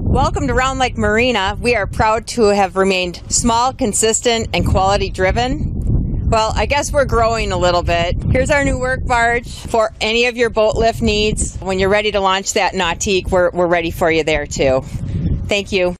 Welcome to Round Lake Marina. We are proud to have remained small, consistent, and quality driven. Well, I guess we're growing a little bit. Here's our new work barge for any of your boat lift needs. When you're ready to launch that Nautique, we're, we're ready for you there too. Thank you.